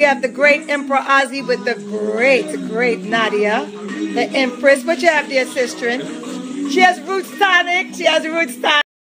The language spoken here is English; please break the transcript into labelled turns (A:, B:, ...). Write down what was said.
A: We have the great Emperor Azzie with the great, great Nadia, the Empress. What you have dear sister? She has roots tonic. She has roots tonic.